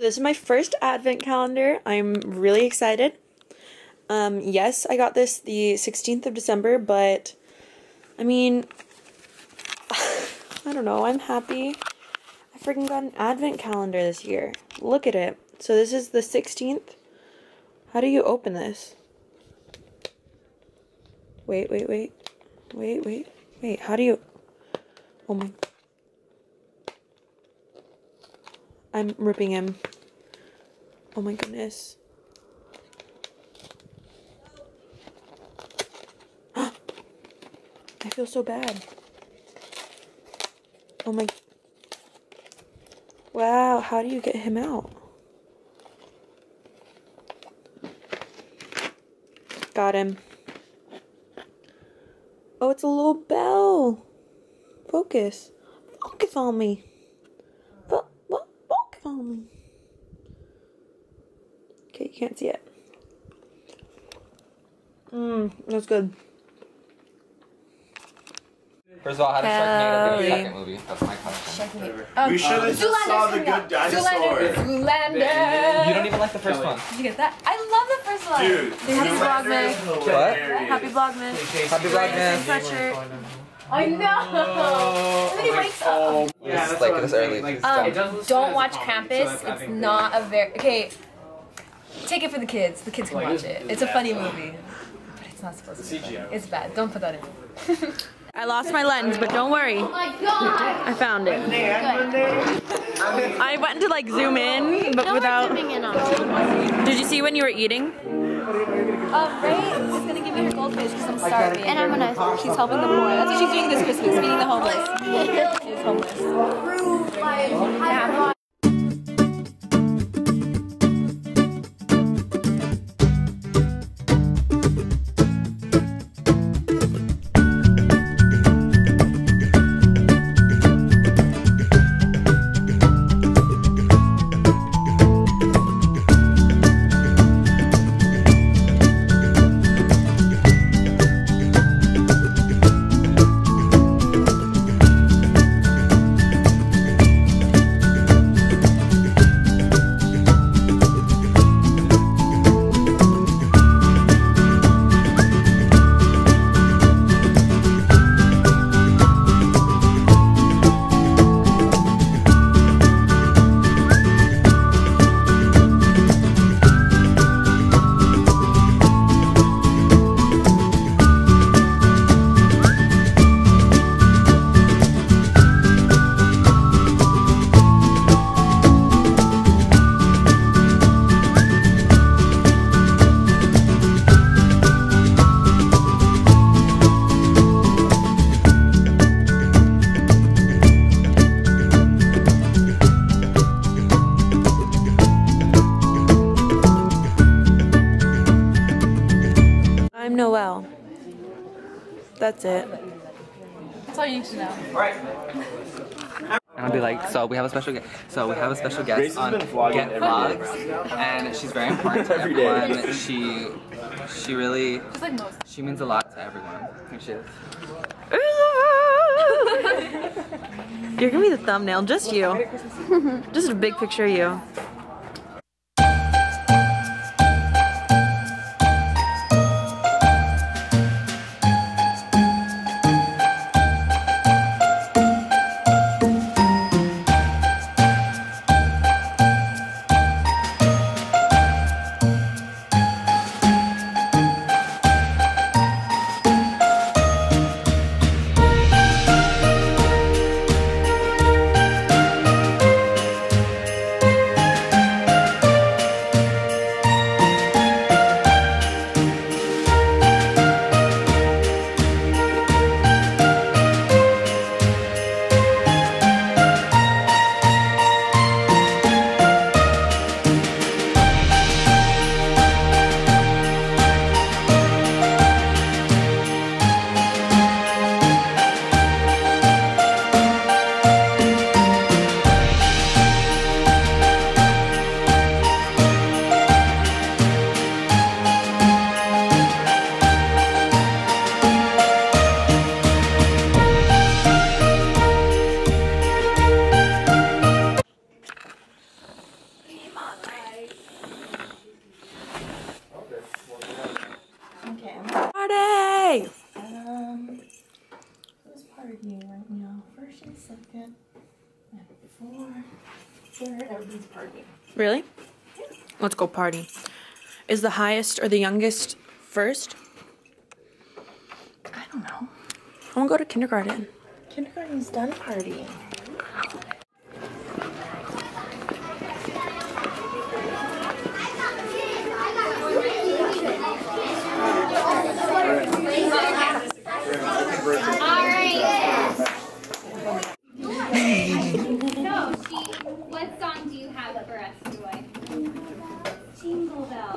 So this is my first advent calendar. I'm really excited. Um, yes, I got this the 16th of December, but I mean, I don't know. I'm happy. I freaking got an advent calendar this year. Look at it. So this is the 16th. How do you open this? Wait, wait, wait. Wait, wait. Wait, how do you Oh my I'm ripping him. Oh my goodness. I feel so bad. Oh my. Wow, how do you get him out? Got him. Oh, it's a little bell. Focus. Focus on me. Fo- fo- Focus on me. Okay, you can't see it. Mmm, that's good. First of all, how did Sharknado get a second movie? That's my question. We should have just saw the good dinosaur. Zoolander. You don't even like the first one. Did you get that? I love the first one. Dude, Happy Zoolander is Vlogmas. hilarious. Happy Vlogmas. Happy Vlogmas. Sweatshirt. I know. And then he wakes up. Yeah, it's like this early. Um, don't watch Krampus. It's not a very okay. Take it for the kids. The kids can watch it. It's a funny movie, but it's not supposed to be. Funny. It's bad. Don't put that in. I lost my lens, but don't worry. Oh my god. I found it. I went to like zoom in, but without. In Did you see when you were eating? Um, Ray is gonna give me her goldfish because I'm starving. And I'm gonna. She's helping the poor. That's what she's doing this Christmas, feeding the homeless. She's homeless. Yeah. That's it. That's all you need to know. Right. And I'll be like, so we have a special guest. So we have a special Grace guest has on been vlogging GETvlogs, and she's very important to Every day. everyone. She, she really, like she means a lot to everyone. Here she is. You're gonna be the thumbnail, just you. just a big picture of you. Everybody's partying. Really? Let's go party. Is the highest or the youngest first? I don't know. I want to go to kindergarten. Kindergarten's done partying. So, she, what song do you have for us, Joy?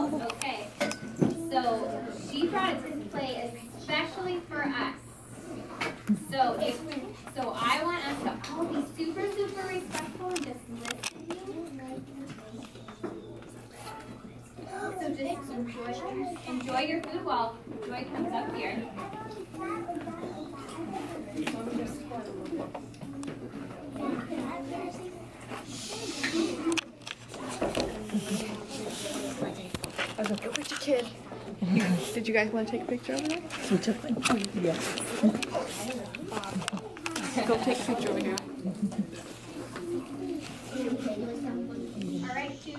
Okay. So, she brought it to play especially for us. So, if so, I want us to all be super, super respectful and just listen. So just enjoy, enjoy your food while Joy comes up here. Did you guys want to take a picture over there? We took one. Yeah. Go take a picture over here. All right, two.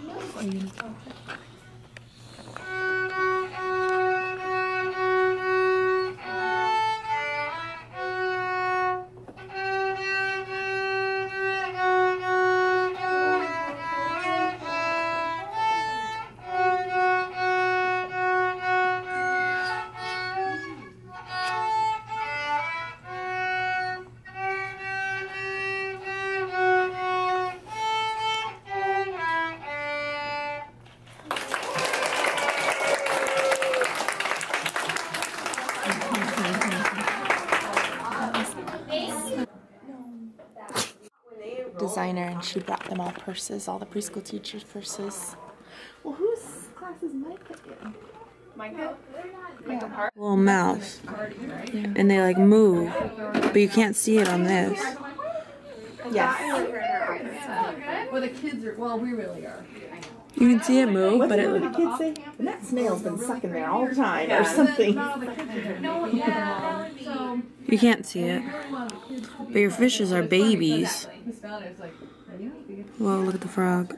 Designer, and she brought them all purses, all the preschool teachers' purses. Well, whose class is Micah in? Little mouse. And they like move, but you can't see it on this. Yes. Well, the kids are, well, we really are. You can see it move, but it What did the kids say? And that snail's been sucking there all the time, or something. Not all the kids are No, yeah, So, you can't see it. really want the kids to be. But your fishes are babies. Miss Valerie was like, you know, you get Whoa, look at the frog.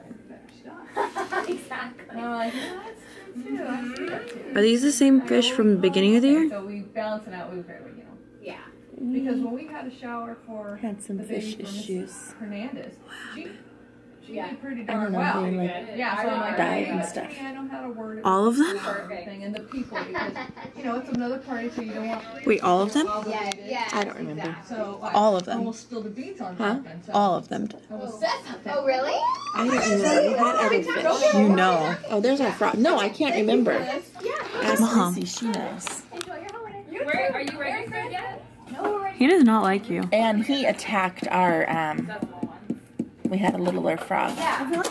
And I'm like, yeah, that's true too. I see that too. Are these the same fish from the beginning of the year? So we balance it out. We, you know. Yeah. Because when we had a shower for Had some the fish for Mrs. issues. Hernandez, she she did pretty I darn don't know, well. they like yeah, so I'm like, died hey, and stuff. I know how to word it. All of them? Everything and the people because you know it's another party, so you don't want Wait, all of them? Yeah, yeah. I don't remember. so like, All of them. almost spilled the beans on Huh? something. So All of them. I was Oh, really? I don't remember. We had other fish. You know. Oh, there's our frog. No, I can't remember. Ask Mom. Lucy, she knows. Enjoy your holiday. Where, are you ready for it yet? No, we're ready. He does not like you. And he attacked our, um, we had a littler frog. Yeah.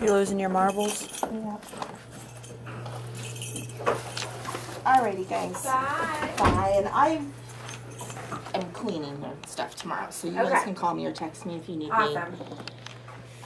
You're losing your marbles. Yeah. Alrighty, guys. Bye. Bye. And I am cleaning the stuff tomorrow, so you guys can call me or text me if you need me.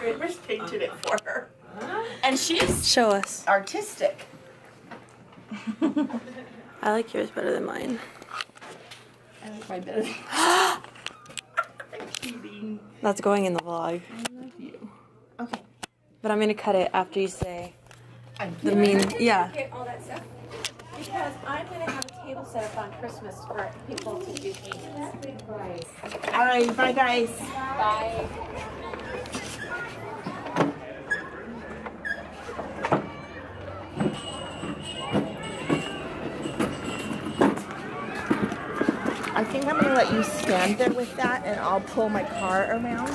Rivers painted it for her. And she's Show us. artistic. I like yours better than mine. I like mine better. That's going in the vlog. I love you. Okay. But I'm gonna cut it after you say I'm the mean. Yeah. All that stuff. Because I'm gonna have a table set up on Christmas for people to do paintings. Alright, bye guys. Bye. Think I'm gonna let you stand there with that and I'll pull my car around.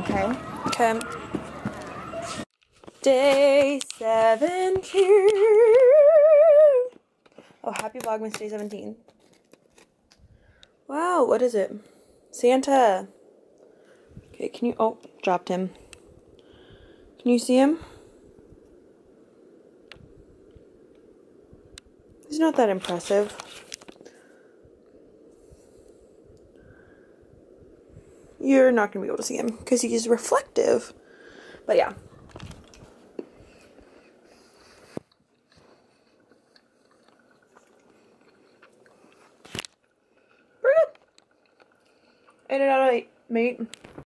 Okay? Okay. Day 17. Oh, happy Vlogmas Day 17. Wow, what is it? Santa. Okay, can you. Oh, dropped him. Can you see him? He's not that impressive. You're not going to be able to see him because he's reflective. But yeah. We're good. Eight out of mate.